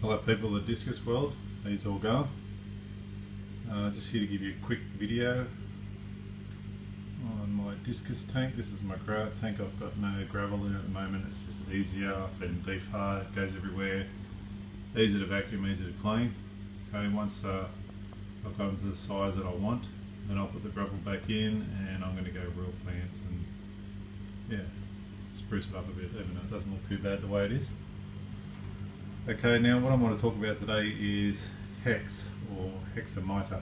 Hello people of the Discus World, how's all going? Uh, just here to give you a quick video on my discus tank. This is my grout tank, I've got no gravel in at the moment, it's just easier, feeding beef heart, it goes everywhere, easy to vacuum, easy to clean. Okay, once uh, I've got them to the size that I want, then I'll put the gravel back in and I'm going to go real plants and yeah, spruce it up a bit even though it doesn't look too bad the way it is. Okay, now what I want to talk about today is Hex or Hexamita.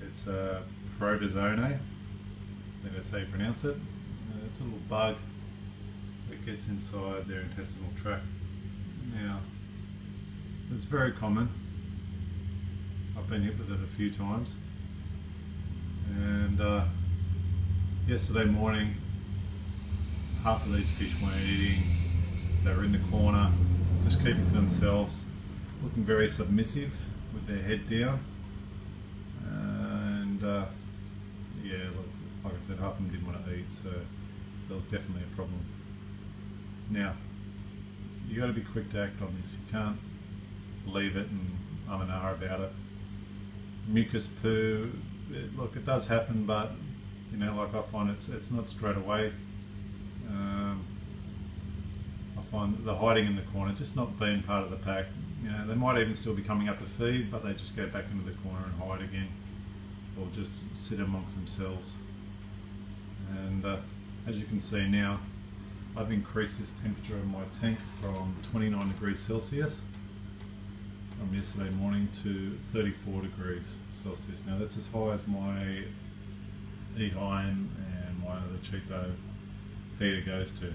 It's a protozoa, I think that's how you pronounce it. Uh, it's a little bug that gets inside their intestinal tract. Now, it's very common. I've been hit with it a few times. And uh, yesterday morning, half of these fish weren't eating. They were in the corner just keeping to themselves, looking very submissive with their head down. And uh, yeah, look, like I said, half of them didn't want to eat, so that was definitely a problem. Now, you got to be quick to act on this. You can't leave it and um and ah about it. Mucus poo, it, look, it does happen, but you know, like I find it's it's not straight away. Um, find the hiding in the corner, just not being part of the pack. You know, they might even still be coming up to feed, but they just go back into the corner and hide again, or just sit amongst themselves. And uh, as you can see now, I've increased this temperature of my tank from 29 degrees Celsius from yesterday morning to 34 degrees Celsius. Now that's as high as my Eheim and my other cheapo heater goes to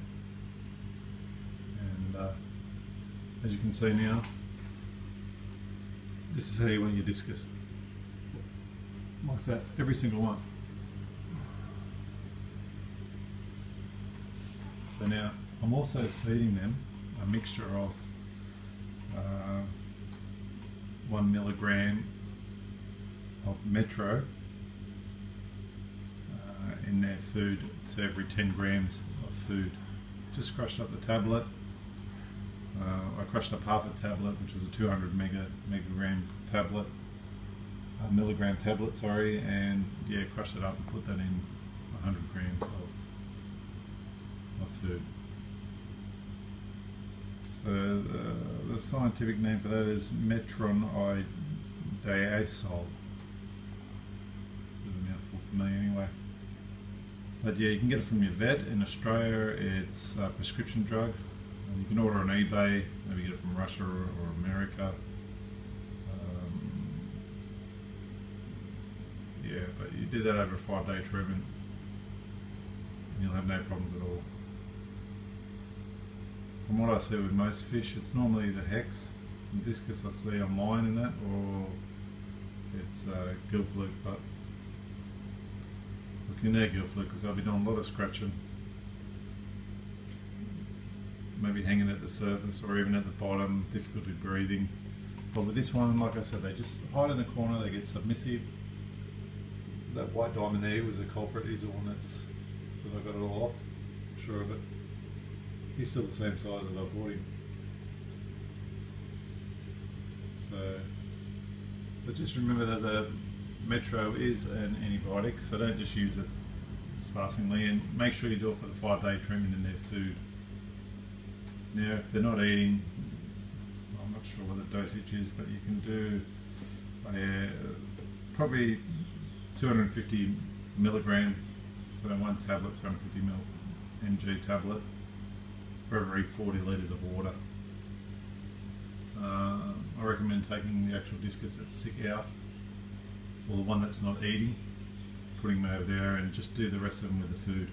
uh, as you can see now this is how you want your discus. Like that every single one. So now I'm also feeding them a mixture of uh, one milligram of Metro uh, in their food to every 10 grams of food. Just crushed up the tablet uh, up half tablet, which was a 200 mega megagram tablet, a milligram tablet, sorry, and yeah, crushed it up and put that in 100 grams of, of food. So the, the scientific name for that is metronidazole. Bit of a mouthful for me anyway. But yeah, you can get it from your vet. In Australia, it's a prescription drug. You can order on eBay, maybe get it from Russia or, or America. Um, yeah, but you do that over a five day treatment, you'll have no problems at all. From what I see with most fish, it's normally the hex and discus I see online in that, or it's uh, gill fluke, but looking there gill fluke because I'll be doing a lot of scratching maybe hanging at the surface or even at the bottom, difficulty breathing. But with this one, like I said, they just hide in the corner, they get submissive. That white diamond there was a culprit, he's the one that's, that I got it all off, I'm sure of it. He's still the same size as I bought him. So, but just remember that the Metro is an antibiotic, so don't just use it sparsely and make sure you do it for the five day treatment in their food. Now, if they're not eating, I'm not sure what the dosage is, but you can do a, probably 250 milligram, so one tablet, 250 mil mg tablet for every 40 litres of water. Uh, I recommend taking the actual discus that's sick out, or the one that's not eating, putting them over there and just do the rest of them with the food.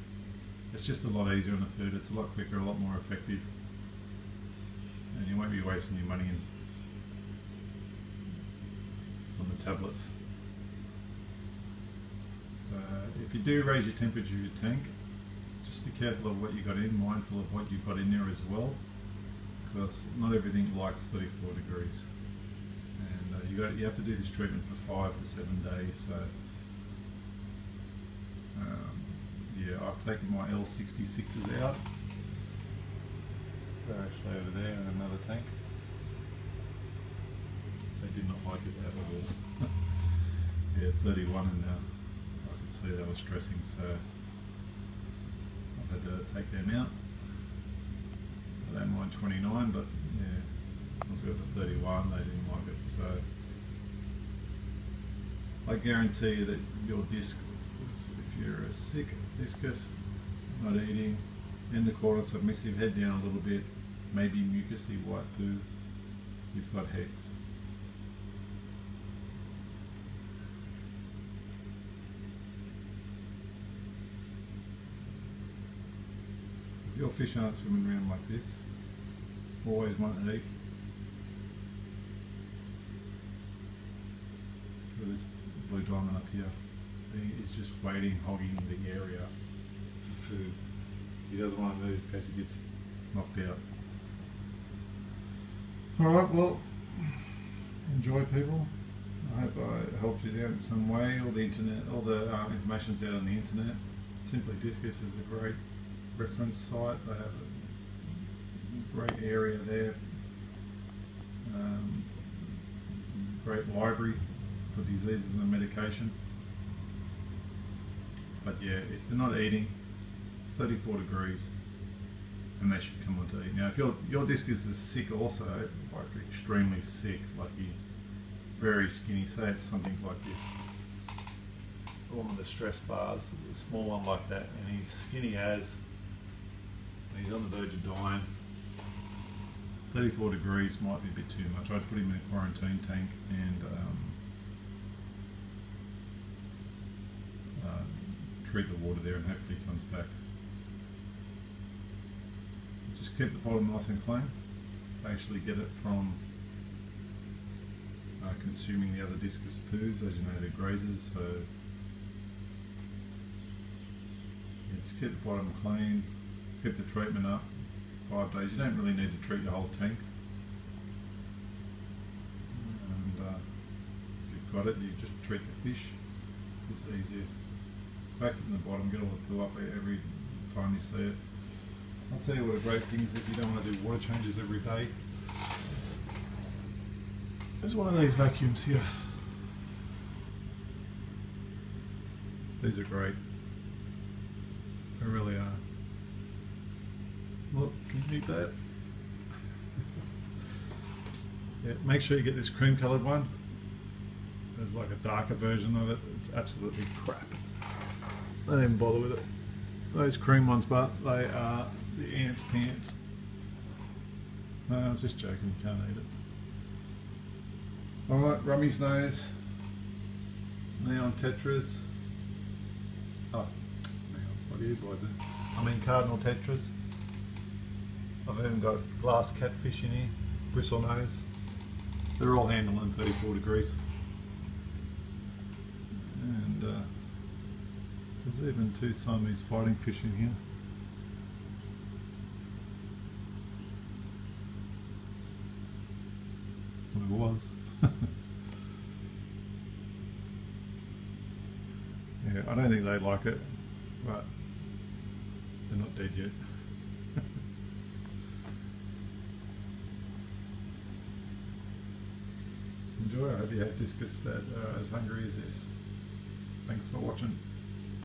It's just a lot easier on the food, it's a lot quicker, a lot more effective and you won't be wasting your money on the tablets. So if you do raise your temperature of your tank, just be careful of what you got in, mindful of what you've got in there as well, because not everything likes 34 degrees. And uh, you, got, you have to do this treatment for five to seven days. So um, yeah, I've taken my L66s out over there in another tank. they did not like it at all. yeah, 31 and now I could see they were stressing, so I had to take them out. I don't mind 29, but yeah, once I got to 31, they didn't like it, so I guarantee you that your disc, is- if you're a sick discus, not eating, in the corner submissive, head down a little bit, maybe mucousy white poo, you've got hex. If your fish aren't swimming around like this, always want to eat. At this blue diamond up here. He is just waiting, hogging the area for food. He doesn't want to move in case he gets knocked out. Alright, well, enjoy people. I hope I helped you out in some way. All the internet, all the uh, information's out on the internet. Simply Discus is a great reference site. They have a great area there. Um, great library for diseases and medication. But yeah, if they're not eating, 34 degrees, and they should come on to eat. Now, if your your discus is sick also, like extremely sick, like you very skinny, say it's something like this, one of the stress bars, a small one like that, and he's skinny as, he's on the verge of dying. 34 degrees might be a bit too much. I'd put him in a quarantine tank and um, uh, treat the water there, and hopefully he comes back. Just keep the bottom nice and clean. Actually get it from uh, consuming the other discus poos, as you know, they're grazers, so yeah, just keep the bottom clean, keep the treatment up, five days. You don't really need to treat the whole tank. And uh, if you've got it, you just treat the fish. It's easiest. Back in the bottom, get all the poo up every time you see it. I'll tell you what a great thing is if you don't want to do water changes every day. There's one of these vacuums here. These are great. They really are. Look, can you beat that? yeah, make sure you get this cream coloured one. There's like a darker version of it. It's absolutely crap. I Don't even bother with it. Those cream ones, but they are the ants' pants. No, I was just joking. You can't eat it. Alright, Rummy's nose. Neon tetras. Oh, neon. What are you boys? I mean cardinal tetras. I've even got glass catfish in here. Bristle nose. They're all handling 34 degrees. And uh, there's even two Siamese fighting fish in here. Was. yeah, I don't think they like it, but they're not dead yet. Enjoy. I hope you had discus that are as hungry as this. Thanks for watching.